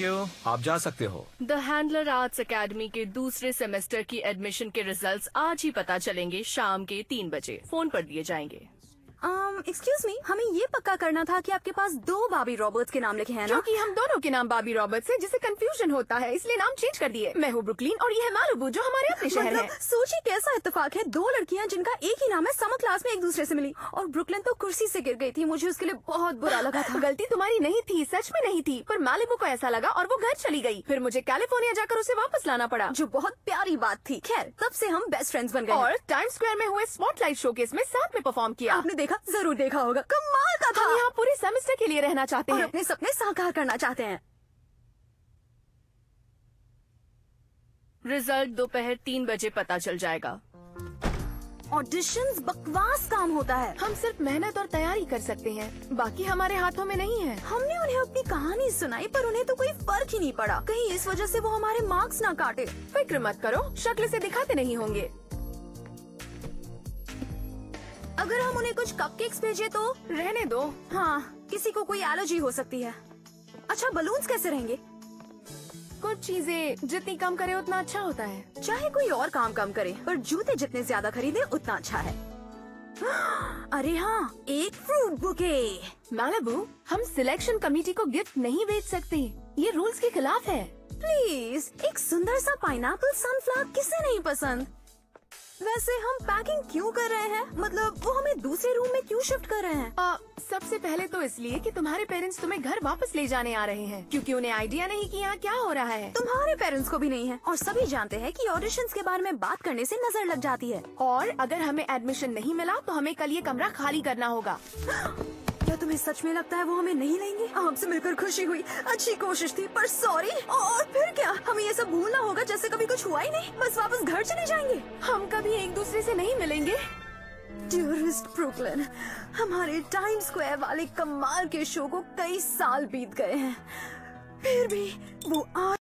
You आप जा सकते हो। द हैंडलर आर्ट्स अकेडमी के दूसरे सेमेस्टर की एडमिशन के रिजल्ट्स आज ही पता चलेंगे शाम के तीन बजे। फ़ोन पर दिए जाएँगे। एक्सक्यूज मी हमें ये पक्का करना था कि आपके पास दो बाबी रॉबर्ट्स के नाम लिखे हैं ना? क्योंकि हम दोनों के नाम बाबी रॉबर्ट्स है जिससे कंफ्यूजन होता है इसलिए नाम चेंज कर दिए। मैं हूँ ब्रुकलिन और ये है मालूबू जो हमारे अपने शहर मतलब है सोचिए कैसा इत्तेफाक है? दो लड़कियाँ जिनका एक ही नाम है समर क्लास में एक दूसरे ऐसी मिली। और ब्रुकलिन तो कुर्सी ऐसी गिर गई थी मुझे उसके लिए बहुत बुरा लगा था। गलती तुम्हारी नहीं थी सच में नहीं थी पर मालिबू को ऐसा लगा और वो घर चली गई। फिर मुझे कैलिफ़ोर्निया जाकर उसे वापस लाना पड़ा। जो बहुत प्यारी बात थी। खैर तब से हम बेस्ट फ्रेंड्स बन गए और टाइम स्क्वायर में हुए स्पॉट स्पॉटलाइट शोकेस में साथ में परफॉर्म किया। आपने देखा? ज़रूर देखा होगा। कमाल का था। हम यहाँ पूरे सेमेस्टर के लिए रहना चाहते हैं। अपने सपने साकार करना चाहते हैं। रिज़ल्ट दोपहर तीन बजे पता चल जाएगा। ऑडिशन बकवास काम होता है। हम सिर्फ़ मेहनत और तैयारी कर सकते हैं। बाकी हमारे हाथों में नहीं है। हमने उन्हें अपनी कहानी सुनाई पर उन्हें तो कोई फ़र्क ही नहीं पड़ा। कहीं इस वजह से वो हमारे मार्क्स ना काटे। फ़िक्र मत करो शक्ल से दिखाते नहीं होंगे। अगर हम उन्हें कुछ कपकेक्स भेजे तो? रहने दो। हाँ किसी को कोई एलर्जी हो सकती है। अच्छा बलून्स कैसे रहेंगे? कुछ चीज़ें जितनी कम करे उतना अच्छा होता है। चाहे कोई और काम कम करे पर जूते जितने ज़्यादा खरीदे उतना अच्छा है। अरे हाँ एक फ्रूट बुके मालाबू हम सिलेक्शन कमेटी को गिफ्ट नहीं बेच सकते। ये रूल्स के खिलाफ है। प्लीज़ एक सुंदर सा पाइनएप्पल सनफ्लावर किसे नहीं पसंद? वैसे हम पैकिंग क्यों कर रहे हैं? मतलब वो हमें दूसरे रूम में क्यों शिफ्ट कर रहे हैं? आ, सबसे पहले तो इसलिए कि तुम्हारे पेरेंट्स तुम्हें घर वापस ले जाने आ रहे हैं क्योंकि उन्हें आइडिया नहीं कि यहाँ क्या हो रहा है। तुम्हारे पेरेंट्स को भी नहीं है और सभी जानते हैं कि ऑडिशन के बारे में बात करने से नज़र लग जाती है। और अगर हमें एडमिशन नहीं मिला तो हमें कल ये कमरा खाली करना होगा। क्या तुम्हें सच में लगता है वो हमें नहीं लेंगे। आपसे मिलकर खुशी हुई। अच्छी कोशिश थी, पर सॉरी और फिर क्या? हमें ये सब भूलना होगा जैसे कभी कुछ हुआ ही नहीं। बस वापस घर चले जाएँगे। हम कभी एक दूसरे से नहीं मिलेंगे। टूरिस्ट ब्रुकलिन हमारे टाइम स्क्वायर वाले कमाल के शो को कई साल बीत गए हैं। फिर भी वो आज